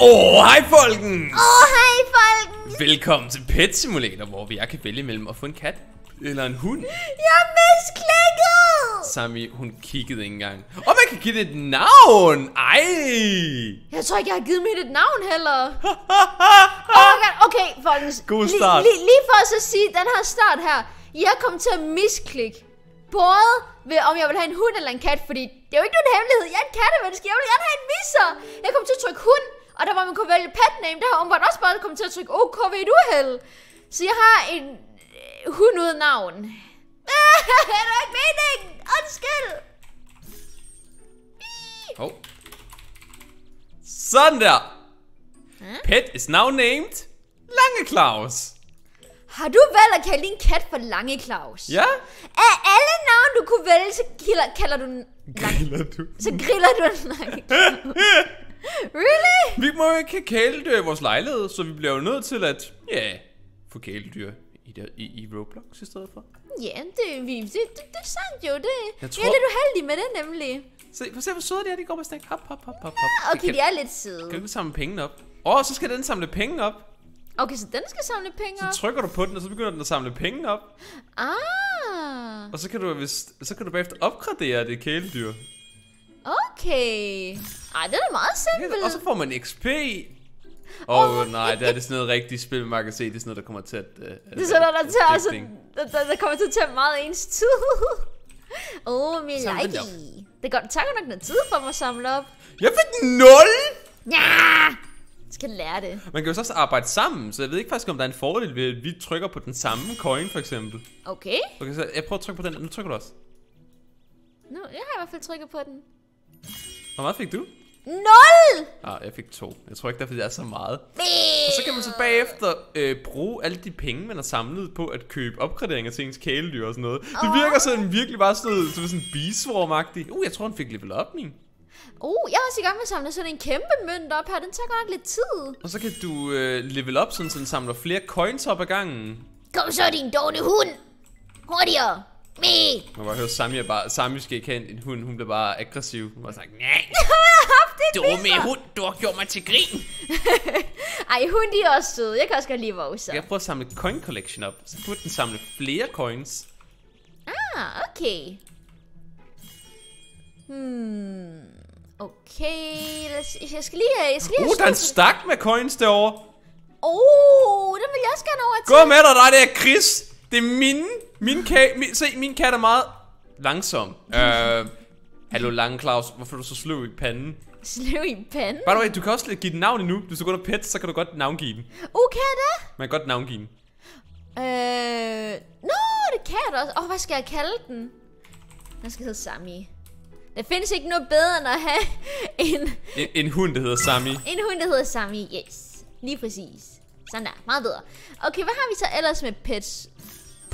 Åh, oh, hej folken! Åh, oh, hej folken! Velkommen til Pet Simulator, hvor jeg kan vælge mellem at få en kat eller en hund. Jeg er misklikket! Sami, hun kiggede ikke engang. Og man kan give det et navn! Ej! Jeg tror ikke, jeg har givet mit et navn heller. oh my god, okay, folkens. God start. Lige, lige for at så sige, den her start her. Jeg kommer til at misklikke. Både ved, om jeg vil have en hund eller en kat, fordi det er jo ikke nogen hemmelighed. Jeg er et kattemenneske. Jeg vil gerne have en misser. Jeg kommer til at trykke hund, og der hvor man kunne vælge pet name, der har åbenbart også bare kommet til at trykke OK ved et uheld. Så jeg har en øh, hund uden navn. det er ikke meningen. Undskyld. Oh. Sådan der. Huh? Pet is now named Lange Claus. Har du valgt at kalde din kat for Lange Claus? Ja? Af alle navne, du kunne vælge, så kalder, kalder du den. Griller du? Så griller du den Lange Claus. Really? Vi må jo ikke have kæledyr i vores lejlighed, så vi bliver jo nødt til at, ja, få kæledyr i, der, i, i Roblox i stedet for. Ja, det, vi, det, det, det er sandt jo. Det, Jeg jeg tror- er lidt uheldig med det nemlig. Se, prøv at se, hvor søde de er. De går med stik. Hop, hop, hop, hop, hop. Okay, kan, de er lidt søde. kan du samle penge op? Åh, oh, så skal den samle penge op. Okay, så den skal samle penge op. Så trykker du på den, og så begynder den at samle penge op. Ah, Og så kan du, hvis, så kan du bagefter opgradere det kæledyr. Okay. Ej, det er meget simpelt. Og så får man XP. Åh oh, nej, det er det sådan noget rigtigt spil, man kan se. Det er sådan noget, der kommer til at... Uh, Det er sådan noget, der, tager, altså, der, der, der kommer til at tage meget ens tid. Åh, oh, min den like. Det går, tager godt nok noget tid for mig at samle op. Jeg fik 0! Ja! Jeg skal lære det. Man kan jo så også arbejde sammen, så jeg ved ikke faktisk, om der er en fordel ved, at vi trykker på den samme coin, for eksempel. Okay. Okay, så jeg prøver at trykke på den. Nu trykker du også. Nu, jeg har i hvert fald trykket på den. Hvor meget fik du? 0! Ah, jeg fik to. Jeg tror ikke, derfor det er så meget. Og så kan man så bagefter øh, bruge alle de penge, man har samlet på at købe opgraderinger til ens kæledyr og sådan noget. Det virker sådan virkelig bare sådan noget, sådan biswarm-agtigt. Uh, jeg tror, han fik level op, min. Uh, jeg er også i gang med at samle sådan en kæmpe mønt op her. Den tager godt nok lidt tid. Og så kan du øh, level op, sådan, så den samler flere coins op ad gangen. Kom så, din dårlige hund. Hurtigere. Me. Man kan høre, Sami, er bare, Sami skal ikke have en hund, hun bliver bare aggressiv. Hun var sagt, nej, haft det dumme hund, du har gjort mig til grin. Ej, hun de er også søde. Jeg kan også godt lide Vosa. Jeg prøver at samle coin collection op, så burde den samle flere coins. Ah, okay. Hmm. Okay, lad jeg skal lige. Jeg skal lige Uh, der er en stak med coins derovre. Oh, den vil jeg også gerne over til. Gå med dig, der er Chris. Det er mine. Min kat, min, se, min kat er meget langsom. Øh, hallo, Lange Claus. Hvorfor er du så sløv i panden? Sløv i panden. By the way, du kan også give den navn endnu. Hvis du går under pet, så kan du godt navngive den. Uh, kan jeg det? Man kan godt navngive den. Øh... Nå, det kan jeg også. Åh, oh, hvad skal jeg kalde den? Den skal hedde Sami. Der findes ikke noget bedre end at have en, En, en hund, der hedder Sami. en hund, der hedder Sami. Yes, lige præcis. Sådan der, meget bedre. Okay, hvad har vi så ellers med pets?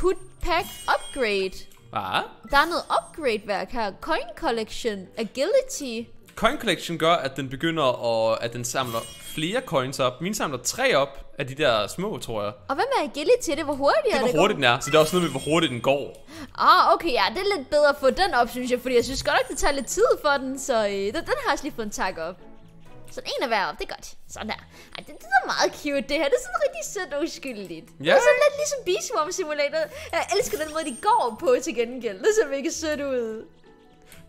Put pack upgrade. Hvad? Der er noget upgrade-værk her. Coin collection, agility. Coin Collection gør, at den begynder at, at den samler flere coins op. Min samler tre op af de der små, tror jeg. Og hvad med agility? Det var hurtigere, Det er, hvor hurtigt den er. Så det er også noget med, hvor hurtigt den går. Ah, okay, ja, det er lidt bedre at få den op, synes jeg, fordi jeg synes godt nok, det tager lidt tid for den, så øh, den, den har jeg også lige fået en tak op. Så en af hver op, det er godt. Sådan der. Ej, det, det er meget cute, det her. Det er sådan rigtig sødt og uskyldigt. Det Ja. er sådan lidt ligesom Beastworm Simulator. Jeg elsker den måde, de går på til gengæld. Det ser mega sødt ud.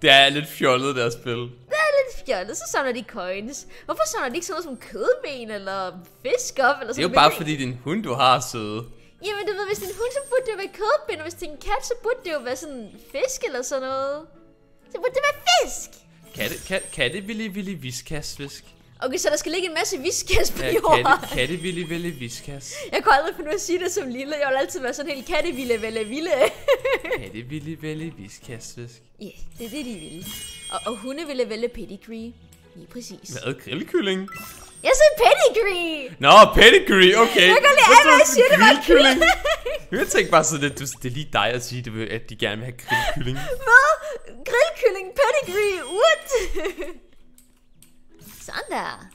Det er lidt fjollet, deres spil. Det er lidt fjollet, så samler de coins. Hvorfor samler de ikke sådan noget som kødben eller fisk op? Eller Det er sådan jo bare fordi, det en hund, du har, søde. Jamen, du ved, hvis det er en hund, så burde det jo være kødben, og hvis det er en kat, så burde det jo være sådan fisk eller sådan noget. Så burde det være fisk. Katte, kat, katte, villi, villi, viskasfisk. Okay, så der skal ligge en masse viskas på Ja, jorden. katte, katte, villi, villi, viskas. Jeg kunne aldrig finde ud af at sige det som lille. Jeg vil altid være sådan helt kattevilde, velle, vilde. Katte, villi, villi, viskasfisk. Ja, yeah, det er det, de vil. Og, og hunde ville vælge pedigree. Lige præcis. Hvad? Grillkylling? Jeg sagde pedigree! Nå, pedigree, okay. Jeg kan lide alt, hvad jeg siger, det var grillkylling. Jeg tænkte bare sådan, du, det er lige dig at sige, vil- at de gerne vil have grillkylling. Hvad? Grillkylling pedigree, what? Sådan der.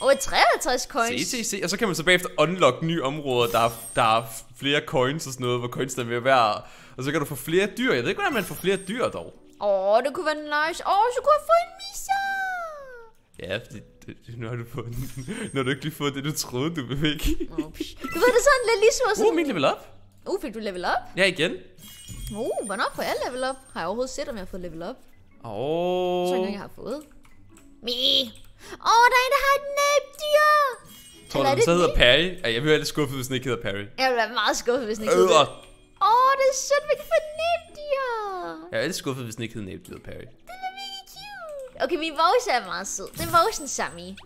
Over 53 coins. Se, se, se. Og så kan man så bagefter unlock nye områder, der er, der er flere coins og sådan noget, hvor coins der er at være. Og så kan du få flere dyr. Jeg ved ikke, hvordan man får flere dyr dog. Åh, oh, det kunne være nice. Åh, oh, så kunne jeg få en misa. Ja, fordi det, det, nu har du fået den. Nu har du ikke lige fået det, du troede, du fik. Oh, psh. du ved, det er sådan lidt ligesom at Uh, sådan... min level up. Uh, fik du level up? Ja, igen. Uh, hvornår får jeg level up? Har jeg overhovedet set, om jeg har fået level up? Åh. Oh. engang, jeg har fået. Me. Åh, oh, der er en, der har et næbdyr. Tror du, den det så hedder Perry? Ja, jeg vil være lidt skuffet, hvis den ikke hedder Perry. Jeg vil være meget skuffet, hvis den ikke hedder det. Åh, oh, det er sødt, vi kan få næbdyr. jeg er lidt skuffet, hvis den ikke hedder Næbdyret Perry. Den er. Okay, min vokse er meget sød. Den voksen Sami.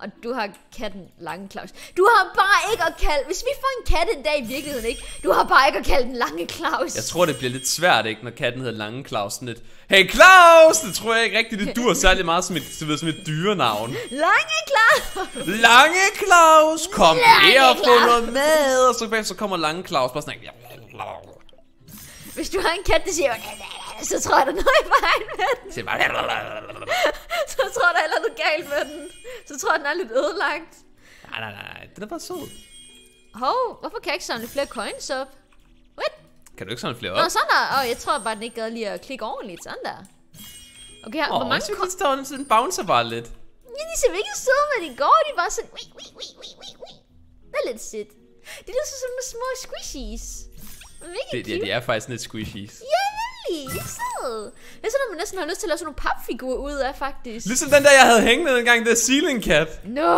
Og du har katten Lange Claus. Du har bare ikke at kalde... Hvis vi får en kat en dag i virkeligheden, ikke? Du har bare ikke at kalde den Lange Claus. Jeg tror, det bliver lidt svært, ikke, når katten hedder Lange Claus. Sådan lidt, hey Claus! Det tror jeg ikke rigtigt, det dur særlig meget som et, som et dyrenavn. Lange Claus. Lange Claus, kom Lange her og få noget mad. Og så, så kommer Lange Claus bare sådan, Hvis du har en kat, der siger... Så tror jeg, der er noget i vejen med den. bare, Så tror jeg, der er noget galt med den. Så tror jeg, den er lidt ødelagt. nej, nej, nej, den er bare sød. Hov, hvorfor kan jeg ikke samle flere coins op? What? Kan du ikke samle flere Nå, op? sådan der. Åh, jeg tror bare, den ikke gad lige at klikke ordentligt. Sådan der. Okay, her, Åh, hvor mange så coins? står den bouncer bare lidt. Ja, de ser virkelig søde med de går. De er bare sådan... Ui, ui, ui, ui, ui, ui. Det er lidt sødt. Det er ligesom sådan nogle små squishies. Mega Det, ja, cute. de er faktisk lidt squishies. Ja, så. Det er sådan, at man næsten har lyst til at lave sådan nogle papfigurer ud af, faktisk. Ligesom den der, jeg havde hængende dengang, der Ceiling Cat. No!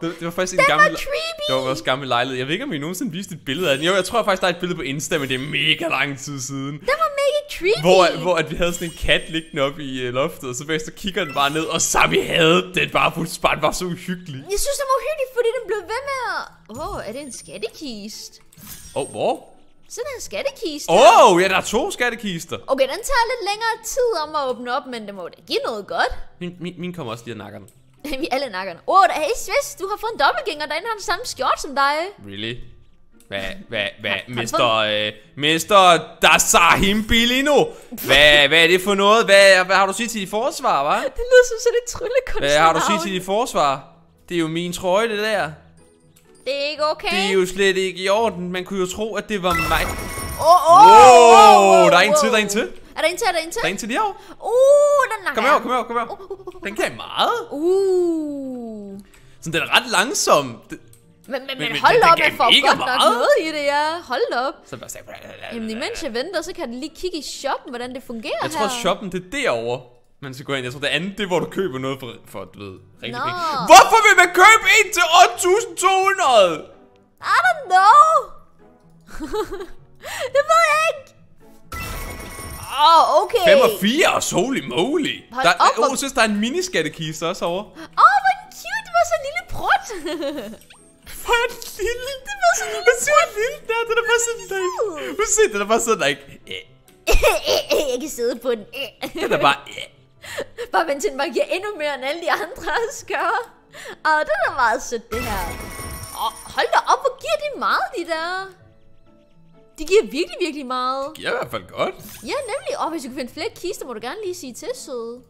Det, det var faktisk en Den gammel... var creepy! Det var vores gamle lejlighed. Jeg ved ikke, om vi nogensinde viste et billede af den. Jo, jeg tror faktisk, der er et billede på Insta, men det er mega lang tid siden. Den var mega creepy! Hvor, hvor at vi havde sådan en kat liggende op i uh, loftet, og så bagefter kigger den bare ned, og så vi havde den bare på var så uhyggelig. Jeg synes, det var uhyggeligt, fordi den blev ved med at... Åh, oh, er det en skattekist? Åh, oh, hvor? Sådan en skattekist. Åh, oh, ja, der er to skattekister. Okay, den tager lidt længere tid om at åbne op, men det må da give noget godt. Min, min, min kommer også lige af nakkerne. Vi er alle nakkerne. Åh, oh, hey Svis, du har fået en dobbeltgænger, der har den samme skjort som dig. Really? Hvad, hvad, hvad, Mr. Øh, Mr. Dasahim Bilino? Hvad, hvad er det for noget? Hvad, hvad har du sige til dit forsvar, hva'? Det lyder som sådan et tryllekunstnavn. Hvad har du sige til dit forsvar? Det er jo min trøje, det der. Det er ikke okay. Det er jo slet ikke i orden. Man kunne jo tro, at det var mig. Åh, åh, Wow, der er en til, der er en til. Er der en til, er der en til? Der er en til lige over. Uh, den nakker Kom her, kom her, kom her. Den kan meget. Uh. Så den er ret langsom. Det, Men, men, men, men hold op, jeg får godt nok meget. noget i det, ja. Hold op. så bare sagde, Jamen, imens jeg venter, så kan den lige kigge i shoppen, hvordan det fungerer Jeg her. tror, shoppen det er derovre. Man skal gå ind. Jeg tror, det andet, det er, hvor du køber noget for, for du ved, rigtig Nå. penge. Hvorfor vil man købe en til 8.200? I don't know. det ved jeg ikke. Åh, oh, okay. 85, holy moly. Hold Der, op, oh, jeg synes, der er en miniskattekiste også over. Åh, oh, hvor den cute. Det var så en lille prut. Hvor er den lille? Det var sådan lille. Hvor er lille der? Den er bare sådan der. Hvor se, den er bare sådan der. eh, jeg kan sidde på den. Den er bare... eh. Bare vent til den bare giver endnu mere end alle de andre skør. Åh, det er meget sødt, det her. Åh, hold da op, hvor giver de meget, de der? De giver virkelig, virkelig meget. Det giver i hvert fald godt. Ja, nemlig. Og hvis du kan finde flere kister, må du gerne lige sige til, søde.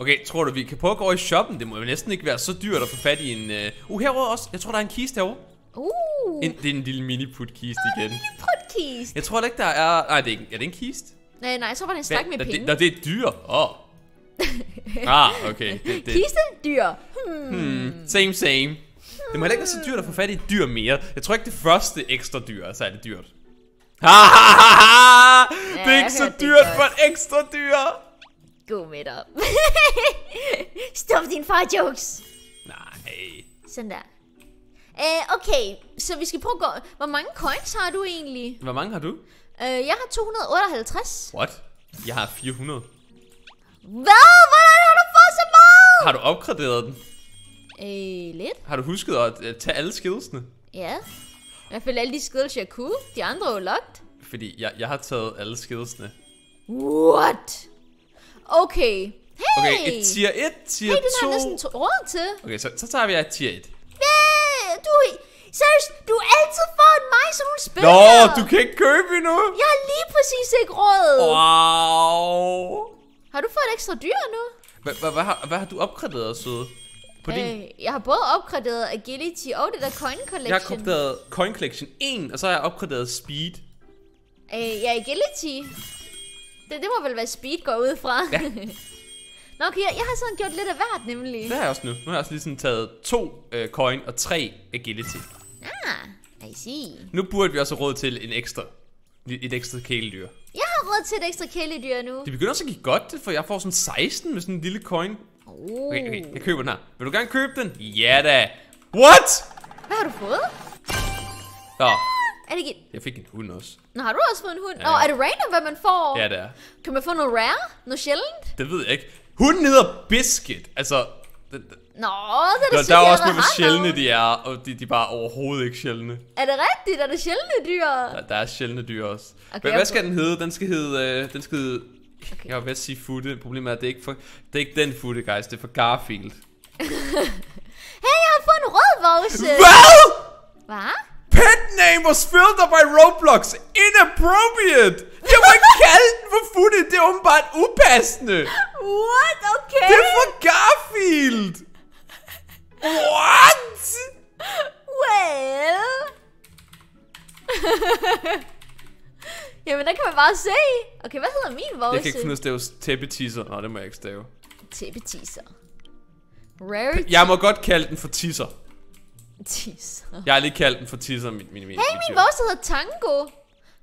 Okay, tror du, vi kan prøve at gå over i shoppen? Det må jo næsten ikke være så dyrt at få fat i en... Uh, uh herovre også. Jeg tror, der er en kiste herovre. Uh, En, det er en lille mini-put-kiste igen. lille prutkiste. Jeg tror da ikke, der er... Nej, det er, ikke, er det en kiste? Nej, nej, så var det en stak med penge. det, nå, det er et dyr. Åh. Oh. ah, okay. Det, det, Kiste, dyr. Hmm. hmm, same, same. Det må heller ikke være så dyrt at få fat i et dyr mere. Jeg tror ikke, det første ekstra dyr er særlig dyrt. Ha, ha, ha, ha! Det er ikke så det dyrt for et ekstra dyr. Gå med dig. Stop din far jokes. Nej. Sådan der. Uh, okay, så vi skal prøve at gå... Hvor mange coins har du egentlig? Hvor mange har du? Uh, jeg har 258. What? Jeg har 400. Hvad? Hvordan har du fået så meget? Har du opgraderet den? Øh, lidt. Har du husket at øh, tage alle skillsene? Ja. I hvert fald alle de skills, jeg kunne. De andre er jo locked. Fordi jeg, jeg har taget alle skillsene. What? Okay. Hey! Okay, et tier 1, tier Hey, den har 2. jeg næsten to- råd til. Okay, så, så tager vi et tier 1. Hey, du... Seriøst, du er altid foran mig, som nogle spil Nå, du kan ikke købe endnu. Jeg har lige præcis ikke råd. Wow. Har du fået et ekstra dyr nu? Hvad, har, du opgraderet, søde? På din? Øh, jeg har både opgraderet Agility og det der Coin Collection. Jeg har opgraderet Coin Collection 1, og så har jeg opgraderet Speed. Øh, ja, Agility. Det, det må vel være Speed går ud fra. Ja. Nå, okay, jeg, jeg har sådan gjort lidt af hvert, nemlig. Det har jeg også nu. Nu har jeg også lige sådan taget to øh, coin og tre agility. Ah, I see. Nu burde vi også have råd til en ekstra, et ekstra kæledyr. Jeg har råd til et ekstra kæledyr nu. Det begynder også at give godt, for jeg får sådan 16 med sådan en lille coin. Oh. Okay, okay, jeg køber den her. Vil du gerne købe den? Ja da. What? Hvad har du fået? Nå, Er det ikke... jeg fik en hund også. Nå, har du også fået en hund? Ja. Nå, er det random, hvad man får? Ja, det er. Kan man få noget rare? Noget sjældent? Det ved jeg ikke. Hunden hedder Biscuit. Altså, det, det, Nå, det er der, det der er også med, hvor sjældne de er, og de, de er bare overhovedet ikke sjældne. Er det rigtigt? Er det sjældne dyr? Der, der er sjældne dyr også. Okay, jeg hvad skal den hedde? Den skal hedde... Øh, den skal hedde Okay. jeg var ved at sige Futte. Problemet er, at det er ikke, for, det er ikke den Futte, guys. Det er for Garfield. Hey, jeg har fået en rød vovse. Hvad? Hvad? Pet name was filled up by Roblox. Inappropriate. Jeg må ikke kalde den for Futte. Det er åbenbart upassende. What? Okay. Det er for Garfield. What? Well... Jamen, der kan man bare se. Okay, hvad hedder min vovse? Jeg kan ikke finde ud af at stave tæppetisser. Nå, det må jeg ikke stave. Tæppetisser. Rarity Jeg må godt kalde den for tisser. tisser. Jeg har lige kaldt den for tisser, min, min, min, Hey, min vovse hedder Tango.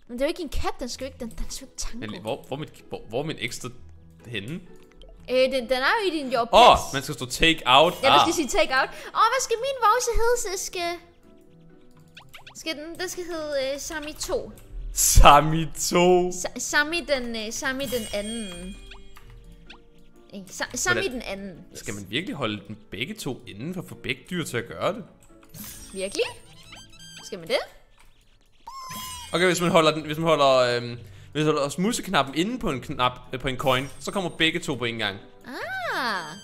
Men det er jo ikke en kat, den skal jo ikke, den, den skal jo ikke Tango. Men Hvor, hvor, mit, hvor, hvor er min ekstra henne? Øh, den, den er jo i din job. Åh, oh, man skal stå take out. Vil ah. lige sige take out. Åh, oh, hvad skal min vovse hedde, så skal... Skal den, den skal hedde uh, Sami 2. Sami 2. Sa- Sami den, uh, Sami den anden. Sa- Sami Hvordan- den anden. Yes. Skal man virkelig holde dem begge to inden for at få begge dyr til at gøre det? Virkelig? Skal man det? Okay, hvis man holder, den, hvis man holder, øhm, hvis man holder museknappen inde på en knap, øh, på en coin, så kommer begge to på en gang. Ah.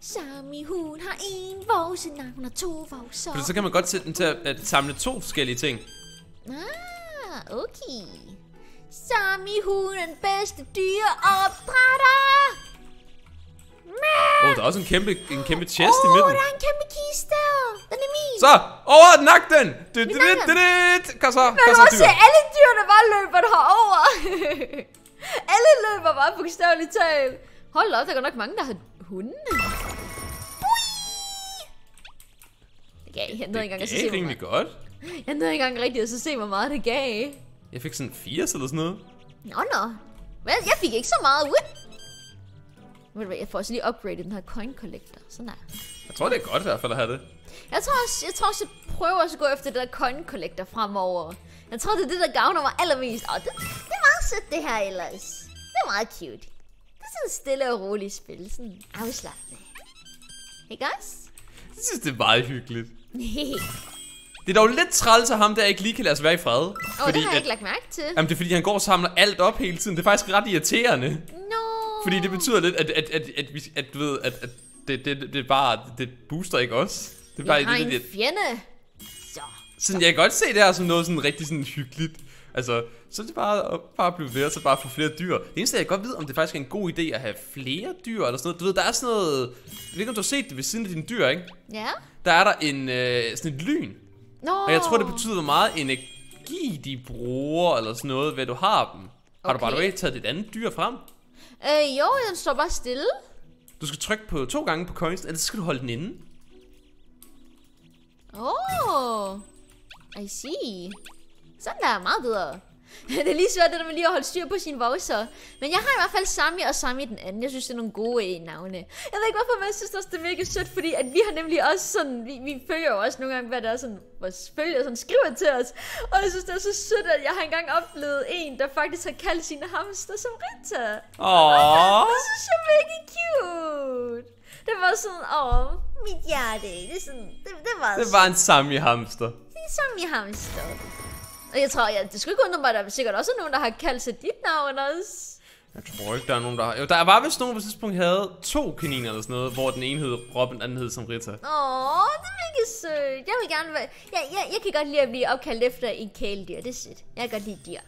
Sami, hun har en vovse, nej, hun har to vovser. For så kan man godt sætte den til at, at samle to forskellige ting. Ah, okay. Sami, hun er den bedste dyreopdrætter. Åh, oh, der er også en kæmpe, en kæmpe chest i Åh, midten. der er en kæmpe kiste. Den er min. Så, over, nak den! Du, du, du, du, du. Kom så, kom så, dyr. alle dyrene bare løber herover. alle løber bare bogstaveligt talt. Hold op, der er nok mange, der har hunde. Okay, jeg nåede engang at se, hvor meget. godt. Jeg nåede engang rigtigt at så se, hvor meget det gav. Jeg fik sådan 80 eller sådan noget. Nå, nå. Vel, jeg fik ikke så meget ud. Ved jeg får også lige upgradet den her coin collector. Sådan der. Jeg tror, det er godt i hvert fald at have det. Jeg tror også, jeg tror også, jeg prøver også at gå efter det der coin collector fremover. Jeg tror, det er det, der gavner mig allermest. Og det, det er meget sødt, det her ellers. Det er meget cute. Det er sådan et stille og roligt spil. Sådan afslappende. Ikke også? Jeg synes, det er meget hyggeligt. Det er dog lidt træls af ham, der ikke lige kan lade sig være i fred. Åh, oh, det har jeg at, ikke lagt mærke til. Jamen, det er fordi, han går og samler alt op hele tiden. Det er faktisk ret irriterende. Nå. Fordi det betyder lidt, at, at, at, at, vi, at du ved, at, at det, det, det, det, bare, det booster ikke os. Det er bare Jeg har det, en det, fjende. Så. sådan, jeg kan godt se det her som noget sådan rigtig sådan hyggeligt. Altså, så er det bare at bare blive ved, og så bare få flere dyr. Det eneste, jeg godt ved, om det faktisk er en god idé at have flere dyr, eller sådan noget. Du ved, der er sådan noget... Jeg ved ikke, om du har set det ved siden af dine dyr, ikke? Ja. Der er der en, øh, sådan et lyn. Nå. Og jeg tror, det betyder, hvor meget energi de bruger, eller sådan noget, hvad du har dem. Har du bare Okay. okay. taget dit andet dyr frem? Øh, jo, den står bare stille. Du skal trykke på to gange på coins, ellers skal du holde den inde. Oh, I see. Sådan der er meget bedre. det er lige svært det der med lige at holde styr på sine vokser. Men jeg har i hvert fald Sami og Sami den anden. Jeg synes, det er nogle gode øh, navne. Jeg ved ikke hvorfor, men jeg synes også, det er mega sødt, fordi at vi har nemlig også sådan, vi, vi følger jo også nogle gange, hvad der er sådan, vores følgere sådan skriver til os. Og jeg synes, det er så sødt, at jeg har engang oplevet en, der faktisk har kaldt sine hamster som Rita. Åh. Det synes jeg er mega cute. Det var sådan, åh, mit hjerte. Det, er sådan, det, det var Det var en Sami hamster. det er som i hamster. Og jeg tror, ja, det skulle ikke undre mig, der er sikkert også nogen, der har kaldt sig dit navn også. Jeg tror ikke, der er nogen, der har... Jo, der var vist nogen på et tidspunkt, havde to kaniner eller sådan noget, hvor den ene hed Robin, den anden hed som Rita. Åh, det er mega sødt. Jeg vil gerne være... Jeg, jeg, jeg kan godt lide at blive opkaldt efter en kæledyr. Det er sødt. Jeg kan godt lide dyr.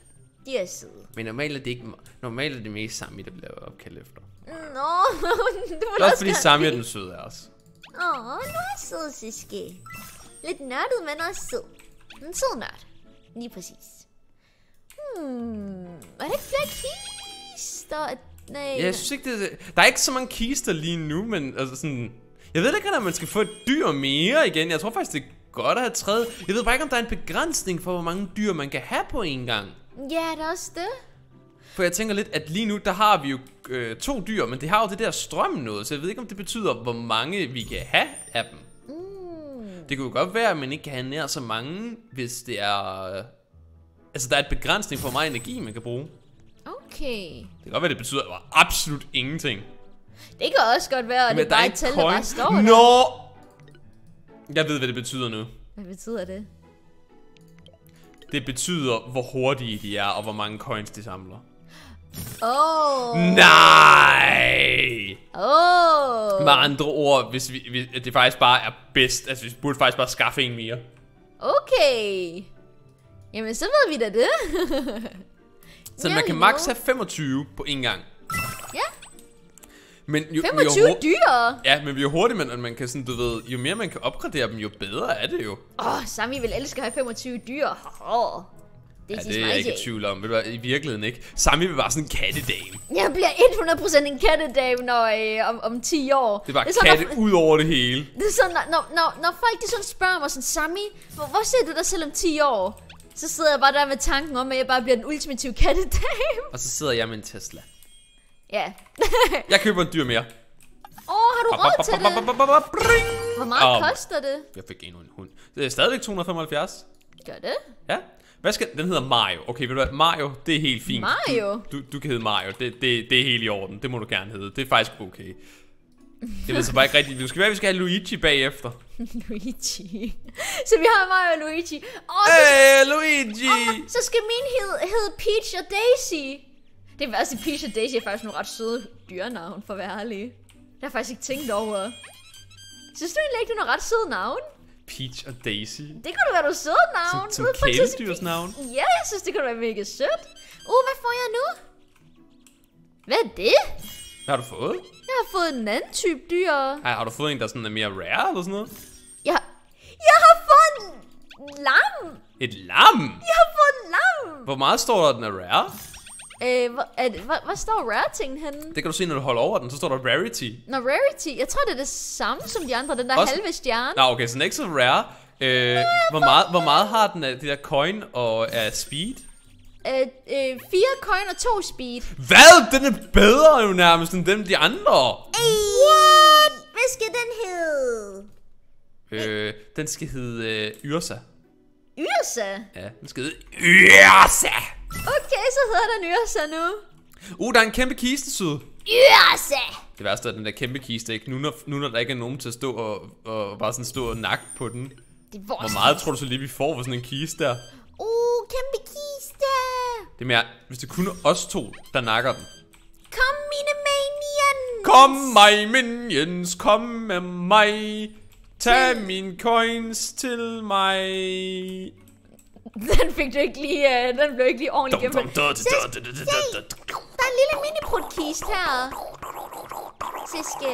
De er søde. Men normalt er det ikke... Normalt er det mest Sami, der bliver opkaldt efter. Nå, du vil Det er også fordi Sami er den søde af os. Åh, du er sød, Siske. Lidt nørdet, men også sød. En sød nørd. Lige præcis. Hmm, er der ikke flere kister af Nej. Ja, jeg synes ikke, det er, Der er ikke så mange kister lige nu, men altså sådan... Jeg ved ikke, om man skal få et dyr mere igen. Jeg tror faktisk, det er godt at have tredje. Jeg ved bare ikke, om der er en begrænsning for, hvor mange dyr man kan have på en gang. Ja, det er også det. For jeg tænker lidt, at lige nu, der har vi jo øh, to dyr, men det har jo det der strøm noget, så jeg ved ikke, om det betyder, hvor mange vi kan have af dem. Det kunne jo godt være, at man ikke kan have nær så mange, hvis det er... Øh, altså, der er et begrænsning for, meget energi, man kan bruge. Okay. Det kan godt være, det betyder absolut ingenting. Det kan også godt være, at det der bare er et tal, der bare står der. Nå! Jeg ved, hvad det betyder nu. Hvad betyder det? Det betyder, hvor hurtige de er, og hvor mange coins de samler. Oh. Nej! Åh. Med andre ord, hvis, vi, hvis det faktisk bare er bedst, altså vi burde faktisk bare skaffe en mere. Okay. Jamen, så ved vi da det. Så man kan maks have 25 på en gang. ja, Men jo, 25 jo, dyr. Ja, men jo hurtigt man, man kan sådan, du ved, jo mere man kan opgradere dem, jo bedre er det jo. Åh, oh, Sami vil elske at have 25 dyr. Åh. Det Ja, er det er jeg ikke i tvivl om. Ved du hvad, I virkeligheden ikke. Sami vil bare sådan en kattedame. Jeg bliver 100% en kattedame når, øh, om, om 10 år. Det er bare det er sådan, katte når, ud over det hele. det er sådan, når, når, når, folk de sådan spørger mig sådan, Sami, hvor, hvor ser du dig selv om 10 år? Så sidder jeg bare der med tanken om, at jeg bare bliver den ultimative kattedame. Og så sidder jeg med en Tesla. ja. Jeg køber en dyr mere. Åh, oh, har du råd til det? Hvor meget koster det? Jeg fik endnu en hund. Det er stadigvæk 275. Gør det? Ja. Hvad skal, den hedder Mario. Okay, ved du hvad? Mario, det er helt fint. Mario? Du, du kan hedde Mario. Det, det, det er helt i orden. Det må du gerne hedde. Det er faktisk okay. Jeg ved så bare ikke rigtigt. Det skal være, at vi skal have Luigi bagefter. Luigi. Så vi har Mario og Luigi. Så, Hey, Luigi! Åh, så skal min hedde, hedde Peach og Daisy. Det værste, Peach og Daisy er faktisk nogle ret søde dyrenavn, for at være ærlig. Det har jeg faktisk ikke tænkt over. Synes du egentlig ikke, det er nogle ret søde navn? Peach og Daisy. Det kunne da være nogle søde navn. Som, som Du ved faktisk- kæledyrsnavn. Ja, jeg synes, det kunne være mega sødt. Uh, hvad får jeg nu? Hvad er det? Hvad har du fået? Jeg har fået en anden type dyr. Ej, har du fået en, der sådan er mere rare eller sådan noget? Jeg, jeg har fået en lam. Et lam! Jeg har fået en lam. Hvor meget står der, at den er rare? Øh, hvor, er det, hvor, hvor står rare ting henne? Det kan du se, når du holder over den, så står der rarity. Nå, rarity. Jeg tror, det er det samme som de andre. Den der Også- halve stjerne. Nå, okay, så den er ikke så rare. Øh, hvor, meget, hvor meget har den af det der coin og af speed? Øh, øh, fire coin og to speed. Hvad? Den er bedre jo nærmest end dem de andre. What? Hvad skal den hedde? Øh, den skal hedde øh, Yrsa. Yrsa. Ja, den skal hedde Yrsa. Så hedder den Yrsa nu. Uh, der er en kæmpe kiste syd. Yrsa. Det værste er, den der kæmpe kiste, ikke? Nu, når, nu når der ikke er nogen til at stå og, og bare sådan stå og nakke på den. Det er vores. Hvor meget tror du så lige, vi får for sådan en kiste der? Uh, kæmpe kiste. Det er mere, hvis det kun er os to, der nakker den. Kom, mine minions. Kom mig, minions, kom med mig. Tag mine coins til mig. Den fik du ikke lige, uh, den blev ikke lige ordentligt Dum, gennemført. dum, Sis, dum, dum, dum, dum, dum, dum. Der er en lille mini-prut-kiste her. Siske.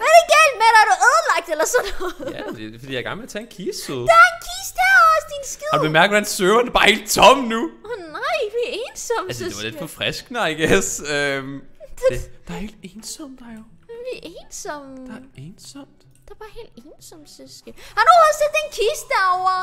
Hvad er det galt med dig? Er du ødelagt eller sådan noget? Ja, det er fordi, jeg er med at tage en kiste. Der er en kiste her også, din skid. Har du bemærket, hvordan serveren er bare helt tom nu? Åh oh, nej, vi er ensomme, Altså, det var lidt forfriskende, I guess. Øhm, det, der er helt ensomt, der jo. Vi er ensomme. Der er ensomt. Der er bare helt ensomme, søske. Har du også set den kiste derovre?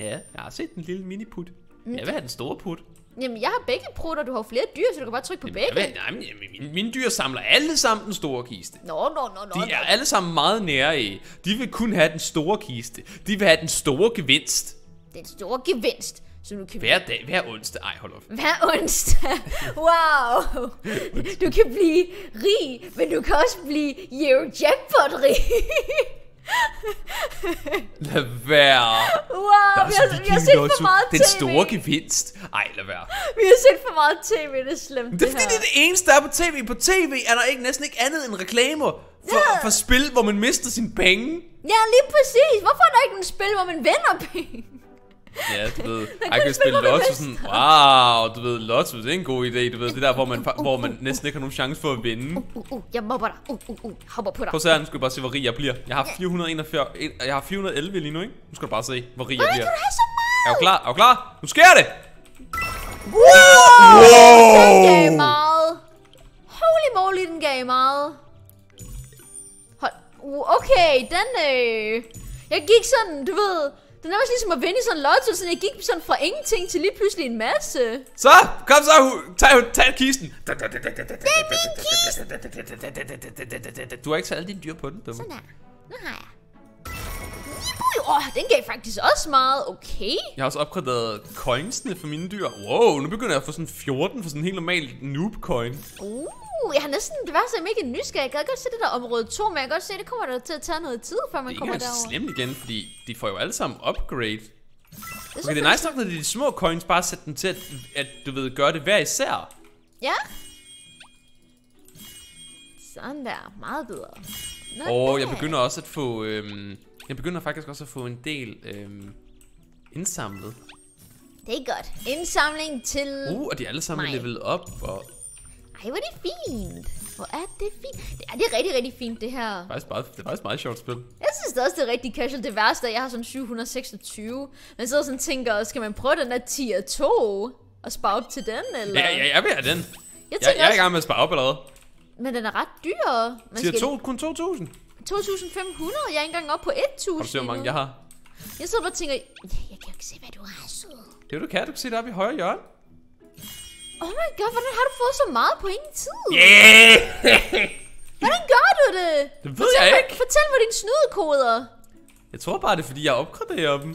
Ja, jeg har set den lille miniput. Jeg vil have den store put. Jamen, jeg har begge prutter. Du har jo flere dyr, så du kan bare trykke på Jeg begge. vil, nej, men mine, mine dyr samler alle sammen den store kiste. Nå, nå, nå, nå. De er alle sammen meget nære i. De vil kun have den store kiste. De vil have den store gevinst. Den store gevinst, som du kan Hver dag, hver onsdag. Ej, hold op. Hver onsdag. Wow. Du kan blive rig, men du kan også blive Eurojackpot rig. Lad være. Wow, Der er vi har, vi har set for meget Den tv. store gevinst. Ej, lad være. Vi har set for meget tv, det er slemt Det det, er fordi, det er det eneste, der er på tv. På tv er der ikke, næsten ikke andet end reklamer for, Ja. for spil, hvor man mister sine penge. Ja, lige præcis. Hvorfor er der ikke en spil, hvor man vinder penge? Ja, du ved, jeg kan spille, lotto sådan, wow, du ved, lotto, det er en god idé, du ved, det der, hvor man, hvor man næsten ikke har nogen chance for at vinde. Uh, uh, jeg mobber dig. Uh, uh, uh, hopper på dig. Prøv at nu skal du bare se, hvor rig jeg bliver. Jeg har 441, jeg har 411 lige nu, ikke? Nu skal du bare se, hvor rig jeg Hvordan bliver. Er du klar? Er du klar? Nu sker det! Wow! Den gav Wow! meget. Holy moly, den gav meget. Hold. Uh, Okay, den øh... Jeg gik sådan, du ved... Det er nærmest ligesom at vinde i sådan en lotto, så jeg gik sådan fra ingenting til lige pludselig en masse. Så, kom så, tag, tag kisten. Det er min Du har ikke taget alle dine dyr på den, dumme. Sådan der. Nu har jeg. Åh, oh, den gav faktisk også meget. Okay. Jeg har også opgraderet coinsene for mine dyr. Wow, nu begynder jeg at få sådan 14 for sådan en helt normal noob coin. Uh, jeg har næsten, det var så er mega nysgerrig. Jeg kan godt se det der område 2, men jeg kan godt se, at det kommer der til at tage noget tid, før man Det er ikke kommer engang derover. slemt igen, fordi de får jo alle sammen upgrade. Det er Okay, det er nice nok, det er de små coins, bare sætte dem til at, at du ved, gøre det hver især. Ja. Sådan der. Meget bedre. Not Og jeg begynder også at få, øhm, jeg begynder faktisk også at få en del øhm, indsamlet. Det er godt. Indsamling til... Uh, og de er alle sammen Mig. levelet op, og Ej, hvor er det fint. Hvor er det fint. Det er, det er rigtig, rigtig fint, det her. faktisk meget, det er faktisk meget sjovt spil. Jeg synes det også, det er rigtig casual. Det værste er, at jeg har sådan 726. Men så sådan tænker, skal man prøve den der tier 2? Og spare op til den, eller? Ja, ja, jeg vil have den. Jeg Jeg, jeg er i gang med at spare op allerede. men den er ret dyr. Man Siger to, kun 2.000. 2.500. Jeg er ikke engang oppe på 1.000 Har du set, hvor mange jeg har? Jeg sidder bare og tænker, ja, jeg kan jo ikke se, hvad du har, sød. Det du kan, du kan se det oppe i højre hjørne. Oh my god, hvordan har du fået så meget på ingen tid? Yeah! Hvordan gør du det? Det ved fortæl jeg mig, ikke. Fortæl mig dine snudekoder. Jeg tror bare, det er fordi, jeg opgraderer dem.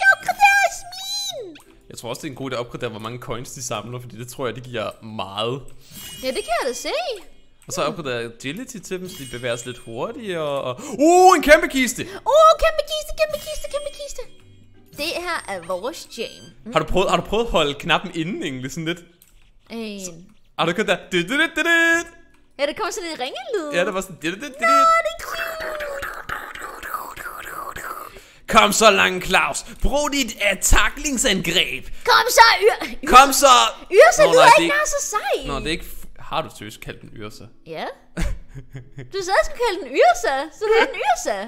Jeg opgraderer også min. Jeg tror også, det er en god idé at opgradere, hvor mange coins de samler, fordi det tror jeg, det giver meget. Ja, det kan jeg da se. Og så opgraderer jeg agility til dem, så de bevæger sig lidt hurtigere. Og... Uh, en kæmpe kiste! Oh, kæmpe kiste, kæmpe kiste, kæmpe kiste. Det her er vores jam. Har du prøvet, har du prøvet at holde knappen inden egentlig sådan lidt? En. Har du kørt der? Du, du, du, du, du. Ja, der kommer sådan en ringelyd. Ja, det var sådan... Du, du, du, du. Nå, det Kom så, Lange Claus. Brug dit attackingsangreb. Kom så, Yr... Kom så! Yrsa Nå, lyder nej, det er ikke nær så sej. Nå, det er ikke... Har du seriøst kaldt den Yrsa? Ja. Du sagde, jeg skulle kalde den Yrsa, så det er en Yrsa.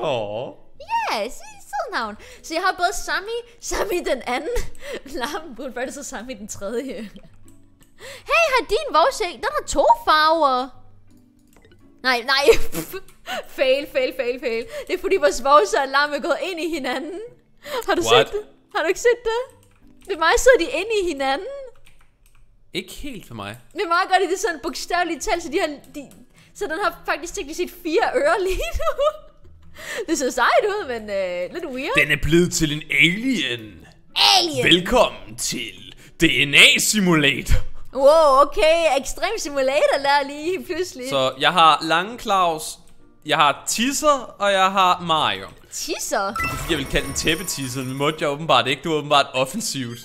Åh. Ja, yes, navn. Så jeg har både Sami, Sami den anden. Lam det så Sami den tredje. Hey, har din vogsæk? Den har to farver. Nej, nej. fail, fail, fail, fail. Det er fordi vores vovse og lam er gået ind i hinanden. Har du What? set det? Har du ikke set det? Er mig, sidder de inde i hinanden. Ikke helt for mig. Er meget godt, at det sådan bogstaveligt talt, så de har... De, så den har faktisk teknisk set fire ører lige nu. Det ser sejt ud, men øh, lidt weird. Den er blevet til en alien. Alien! Velkommen til DNA Simulator. Wow, okay. Ekstrem simulator der lige pludselig. Så. Jeg har Lange Claus, jeg har Tisser, og jeg har Mario. Tisser. Det er fordi, jeg vil kalde den tæppetisser, men måtte jeg åbenbart ikke. Det var åbenbart offensivt.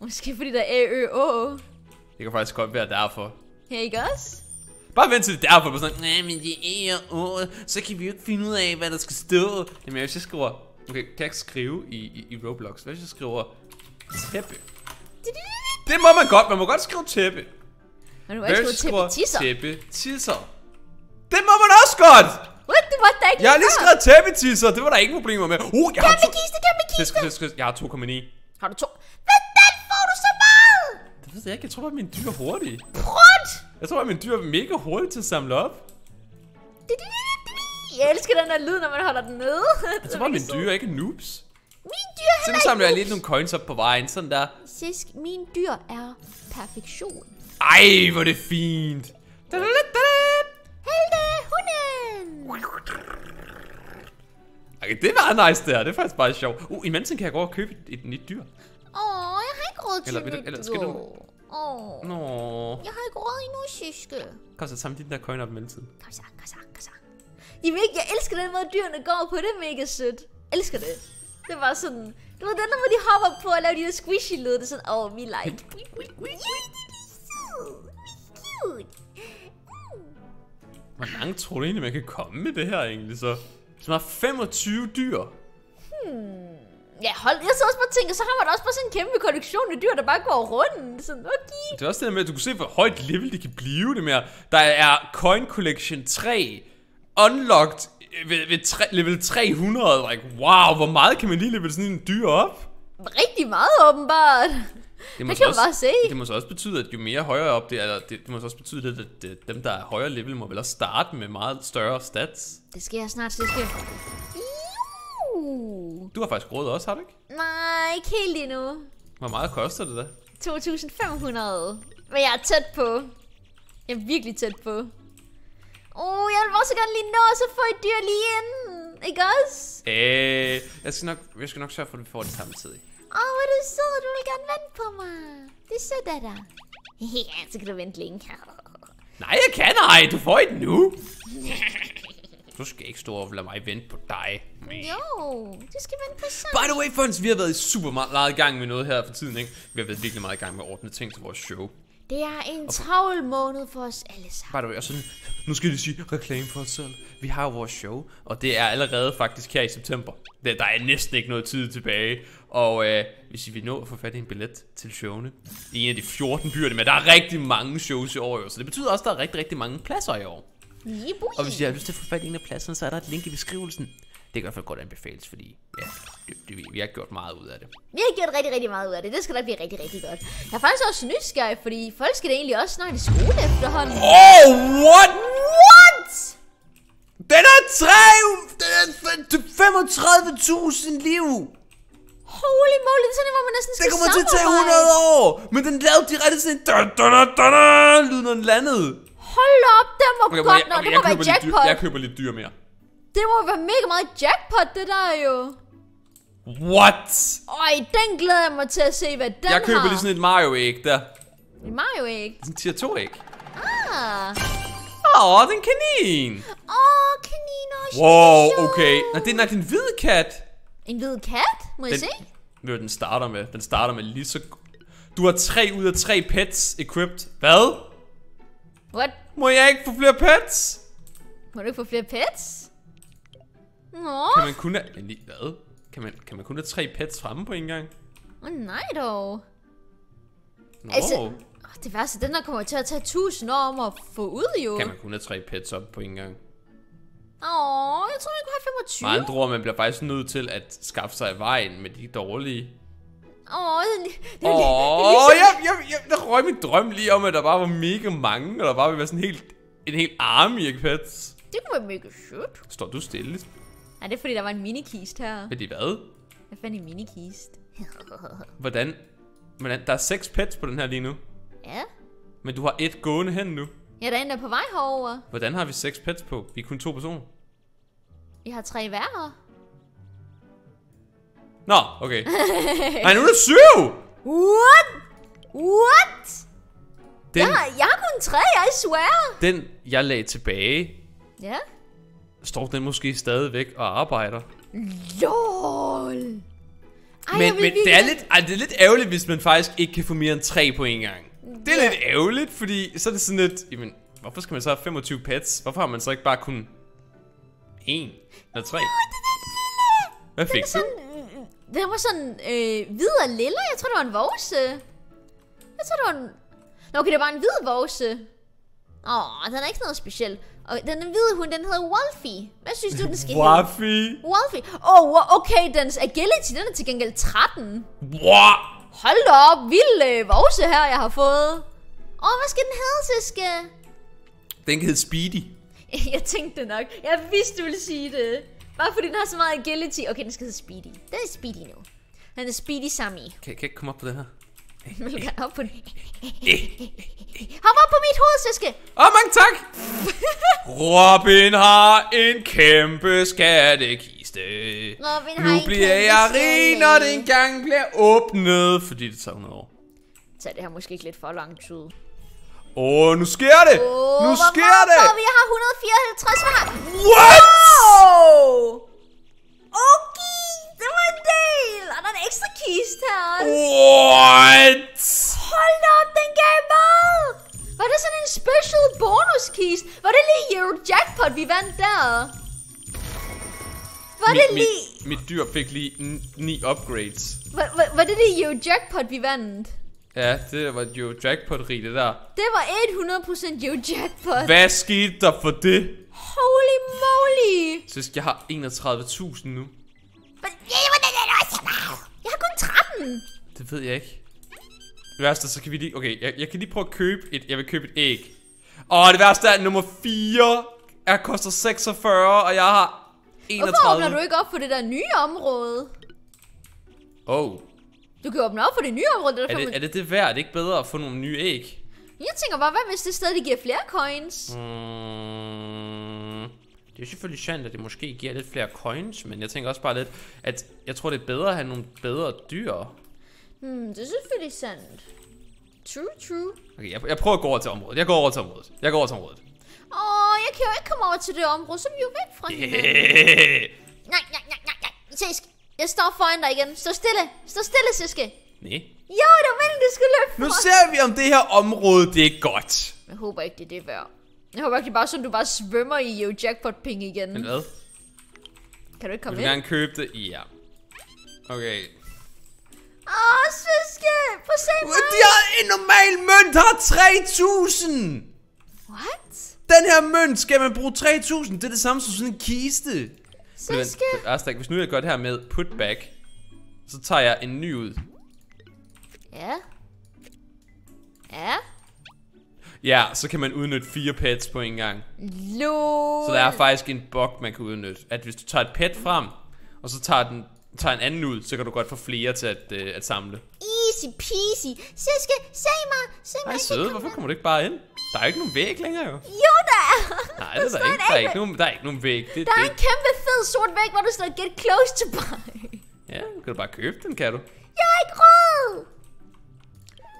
Måske fordi der er æ, ø, å. Det kan faktisk godt være derfor. Her ikke også? Bare vent til det er derfor, bare sådan, nej, men det er året, så kan vi jo ikke finde ud af, hvad der skal stå. Jamen, hvis jeg skriver, okay, kan jeg ikke skrive i, i, i Roblox? Hvad hvis jeg skriver tæppe? Det må man godt, man må godt skrive tæppe. Men du må Hvad ikke skrive jeg tæppe tisser. tæppe tisser? Det må man også godt! What? Det var da ikke Jeg har lige skrevet tæppe tisser, det var der ingen problemer med. Uh, jeg har Kæmpe kiste, kæmpe kiste. skriv, skriv. Jeg har 2,9. Har du to? Hvordan får du så meget? Det ved jeg ikke, jeg tror bare, mine dyr er hurtige. Prut! Jeg tror bare, mine dyr er mega hurtige til at samle op. Jeg elsker den der lyd, når man holder den nede. Jeg tror bare, mine dyr er ikke noobs. Mine dyr er Så nu heller samler jeg lige nogle coins op på vejen, sådan der. Sisk, mine dyr er perfektion. Ej, hvor er det fint. Helte, hunden! Okay, det var nice der. Det er faktisk bare sjovt. Uh, imens kan jeg gå og købe et, et nyt dyr. Åh, oh, jeg har ikke råd til Eller mit eller skal du- Åh, Nå. jeg har ikke råd endnu, syske. Kom så, samle de der coin op i mellemtiden. Kom så, kom så, kom så. Ved ikke, jeg elsker den måde, dyrene går på. Det er mega sødt. Elsker det. Det var sådan... Du ved, den der, hvor de hopper på og laver de der squishy lyde. Det er sådan, åh, oh, vi like. Yeah, det er sødt. Cute. Hvor langt tror du egentlig, man kan komme med det her egentlig så? Så har 25 dyr. Ja, hold, jeg så også bare og tænker, så har man også bare sådan en kæmpe kollektion af dyr, der bare går rundt. Sådan, okay. Det er også det der med, at du kan se, hvor højt level de kan blive det mere. Der er Coin Collection 3, unlocked ved, ved tre, level 300. Like, wow, hvor meget kan man lige level sådan en dyr op? Rigtig meget, åbenbart. Det Det kan man så bare se. Det må så også betyde, at jo mere højere op det er, det, det må så også betyde, at, at, at dem, der er højere level, må vel også starte med meget større stats. Det skal jeg snart, det skal Iu. Du har faktisk råd også, har du ikke? Nej, ikke helt endnu. Hvor meget koster det da? 2.500. Men jeg er tæt på. Jeg er virkelig tæt på. Åh, oh, jeg vil også gerne lige nå, så får et dyr lige inden. Ikke også? Øh, jeg skal nok, jeg skal nok sørge for, at vi får det samtidig. Åh, oh, hvor er du sød. Du vil gerne vente på mig. Det er sødt af dig. Ja, så kan du vente længe. Nej, jeg kan ej. Du får et nu. Du skal ikke stå og lade mig vente på dig. Jo, du skal vente på sig. By the way, friends, vi har været i super meget, i gang med noget her for tiden, ikke? Vi har været virkelig meget i gang med at ordne ting til vores show. Det er en travl måned for os alle sammen. By the way, og sådan, nu skal lige sige reklame for os selv. Vi har jo vores show, og det er allerede faktisk her i september. Der, der er næsten ikke noget tid tilbage. Og øh, hvis I vil nå at få fat i en billet til showene i en af de 14 byer, men der er rigtig mange shows i år, jo, så det betyder også, at der er rigtig, rigtig mange pladser i år. Jibui. Og hvis I har lyst til at få fat i en af pladserne, så er der et link i beskrivelsen. Det kan i hvert fald godt anbefales, fordi ja, det, det, vi har gjort meget ud af det. Vi har gjort rigtig, rigtig meget ud af det. Det skal da blive rigtig, rigtig godt. Jeg er faktisk også nysgerrig, fordi folk skal da egentlig også snart i skole efterhånden. Oh, what? What? Den er 3... Den er 35.000 liv! Holy moly, det er sådan, hvor man næsten skal Det kommer til at tage samarbejde. 100 år! Men den lavede direkte sådan en... Da, da, da, lyd, når den landede. Hold op, det må Okay, godt, jeg, nå, okay, det jeg, må være lidt dyr, jackpot. jeg køber lidt dyr mere. Det må være mega meget jackpot, det der jo. What? Øj, den glæder jeg mig til at se, hvad den Jeg køber har. lige sådan et Mario-æg der. Et Mario æg. Sådan tier 2 æg. Ah. Åh, oh, den kanin. Åh, kaniner. Wow, okay. Nå, det er nok en hvid kat. En hvid kat, må jeg Den, se? ved den starter med? Den starter med lige så... Du har tre ud af tre pets equipped. Hvad? What? Må jeg ikke få flere pets? Må du ikke få flere pets? Nå, Kan man kun have... Hvad? Kan man, kan man kun have tre pets fremme på en gang? Åh, nej dog. Nå, Altså, det værste, den der kommer til at tage tusind år om at få ud jo. kan man kun have tre pets op på en gang? Åh, jeg tror, jeg kunne have 25. Med andre ord, man bliver faktisk nødt til at skaffe sig i vejen med de dårlige. Åh, det, det, det, Åh, det, jeg, jeg, jeg, der røg min drøm lige om, at der bare var mega mange, og der bare ville være sådan helt, en helt army af pets. det kunne være mega sødt. Står du stille? Nej, det er fordi, der var en minikist her. Ved de hvad? Hvad fanden er en minikist? Hvordan? Hvordan? Der er seks pets på den her lige nu. ja, Men du har et gående hen nu. jeg er derinde der er på vej herover. Hvordan har vi seks pets på? Vi er kun to personer. Vi har tre hver. Nå, okay. Nej, nu er det syv! What? What? Den, Jeg, har, jeg har kun tre, I swear. den, jeg lagde tilbage, Ja. står den måske stadigvæk og arbejder. LOL. Ej, jeg Men, men det, er lidt, ej, det er lidt ærgerligt, hvis man faktisk ikke kan få mere end tre på en gang. Det er Ja. lidt ærgerligt, fordi så er det sådan lidt, jamen, hvorfor skal man så have 25 pets? Hvorfor har man så ikke bare kun en eller tre? Hvad fik du? Den var sådan øh, hvid og lilla. Jeg tror, det var en vovse. Jeg tror, det var en... Nå, okay, det var en hvid vovse. Åh, den er ikke noget specielt. Og den hvide hund, den hedder Wolfie. Hvad synes du, den skal hedde? Waffy. Wolfie. Åh, oh, okay, dens agility, den er til gengæld 13. Wow. Hold da op, vild øh, vovse her, jeg har fået. Åh, oh, hvad skal den hedde, Siske? Den kan hedde Speedy. Jeg tænkte det nok. Jeg vidste, du ville sige det. Bare fordi den har så meget agility. Okay, den skal hedde Speedy. Den er Speedy nu. Den er Speedy Sammy. Kan, kan ikke komme op på den her? Jeg vil gerne op på den. Hop op på mit hoved, Siske. Åh, oh, mange tak! Robin har en kæmpe skattekiste. Robin har Nu bliver jeg rig, når det engang bliver åbnet. Fordi det tager 100 år. Så det har måske ikke lidt for lang tid. Åh, oh, nu sker det! Åh, nu hvor sker meget det! får Vi har 154 hver. What? Oh! Okay, det var en del. Og der er en ekstra kiste her også. What? Hold op, den gav mad! Var det sådan en special bonus kiste? Var det lige Eurojackpot, vi vandt der? Var det Mit, lige... mit, mit dyr fik lige ni upgrades. Var, var, var det lige Eurojackpot, vi vandt? Ja, det var jo jackpot-rig, det der. Det var 100% Eurojackpot. Hvad skete der for det? Holy moly! Så jeg har 31.000 nu. Men- hvordan er det også meget? Jeg har kun 13. Det ved jeg ikke. værste, så kan vi lige... Okay, jeg, jeg kan lige prøve at købe et... Jeg vil købe et æg. Og det værste er, at nummer 4 er koster 46, og jeg har 31. Hvorfor åbner du ikke op for det der nye område? Oh, Du kan åbne op for det nye område. Det er, det, er det det værd? Er det ikke bedre at få nogle nye æg? Jeg tænker bare, hvad hvis det stadig giver flere coins? Mm, det er jo selvfølgelig sandt, at det måske giver lidt flere coins, men jeg tænker også bare lidt, at jeg tror, det er bedre at have nogle bedre dyr. Hmm, det er selvfølgelig sandt. True, true. Okay, jeg, jeg prøver at gå over til området. Jeg går over til området. Jeg går over til området. Åh, jeg kan jo ikke komme over til det område, så er vi jo væk fra hinanden. Yeah. Nej, nej, nej, nej, nej. Sisk, jeg står foran dig igen. Stå stille. Stå stille, Siske. Nej. Jo, det var meningen, du skulle løbe Nu ser vi, om det her område, det er godt. Jeg håber ikke, det er det værd. Jeg håber ikke, det er bare sådan, du bare svømmer i jo jackpot penge igen. Men hvad? Kan du ikke Vil komme du ind? gerne købe det? Ja. Okay. Åh, Siske, prøv at se mig. De har en normal mønt har 3000. What? Den her mønt skal man bruge 3000. Det er det samme som sådan en kiste. Men, Siske. Arstak, hvis nu jeg gør det her med put back, så tager jeg en ny ud. Ja. Ja. Ja, så kan man udnytte fire pets på en gang. Lol. Så der er faktisk en bug, man kan udnytte. At hvis du tager et pet frem, og så tager, den, tager en anden ud, så kan du godt få flere til at, øh, at samle. Easy peasy. Siske, se mig. Se mig. Kan søde, hvorfor kommer du ikke bare ind? Der er ikke nogen væg længere jo. Jo. Nej, det er der ikke. Der er ikke nogen, der er ikke nogen væg. Det, Der er det, en kæmpe fed sort væg, hvor der står get close to buy. ja, nu kan du bare købe den, kan du. Jeg har ikke råd.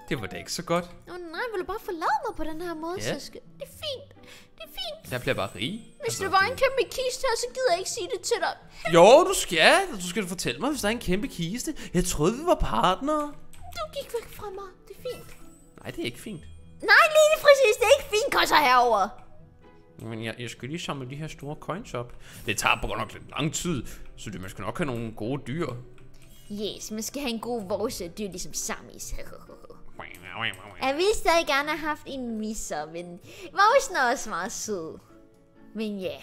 Det var da ikke så godt. Åh oh, nej, vil du bare forlade mig på den her måde, Ja. Siske? Det er fint. Det er fint. Jeg bliver bare rig. Hvis Altså, det var en kæmpe kiste her, så gider jeg ikke sige det til dig. Jo, du skal. Du skal fortælle mig, hvis der er en kæmpe kiste. Jeg troede, vi var partnere. Du gik væk fra mig. Det er fint. Nej, det er ikke fint. Nej, lige præcis. Det er ikke fint. Kom så herover. Men jeg, jeg skal lige samle de her store coins op. Det tager på godt nok lidt lang tid, så det, man skal nok have nogle gode dyr. Yes, man skal have en god vores dyr, ligesom Samis. Jeg ville stadig gerne have haft en misser, men Vausen er også meget sød. Men ja,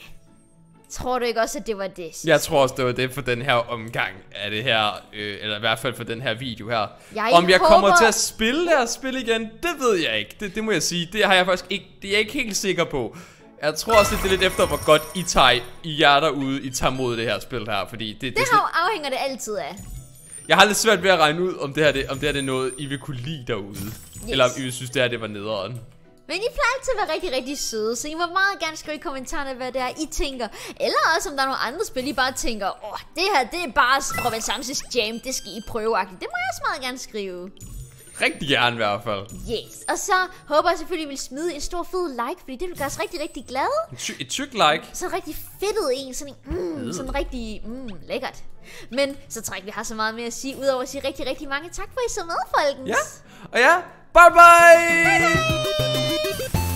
tror du ikke også, at det var det? Jeg tror også, det var det for den her omgang af det her, øh, eller i hvert fald for den her video her. Jeg Om jeg kommer håber- til at spille det her spil igen, det ved jeg ikke. Det, det må jeg sige. Det har jeg faktisk ikke, det er jeg ikke helt sikker på. Jeg tror også, det er lidt efter, hvor godt I tager, I jer derude, I tager mod det her spil her. Fordi det, det, Det sådan, afhænger det altid af. jeg har lidt svært ved at regne ud, om det her, det, om det her det er noget, I vil kunne lide derude. Yes. Eller om I vil synes, det her det var nederen. Men I plejer altid at være rigtig, rigtig søde, så I må meget gerne skrive i kommentarerne, hvad det er, I tænker. Eller også, om der er nogle andre spil, I bare tænker, åh, oh, det her, det er bare Provençances Jam, det skal I prøve -agtigt. Det må jeg også meget gerne skrive. Rigtig gerne i hvert fald. Yes. Og så håber jeg selvfølgelig, at I vil smide en stor fed like, fordi det vil gøre os rigtig, rigtig glade. Et, ty- et tyk like. Sådan rigtig fedtet en, sådan en, mm, sådan rigtig, mm, lækkert. Men så tror jeg ikke, vi har så meget mere at sige, udover at sige rigtig, rigtig mange tak for, at I så med, folkens. Ja. Og ja, bye bye! bye, bye.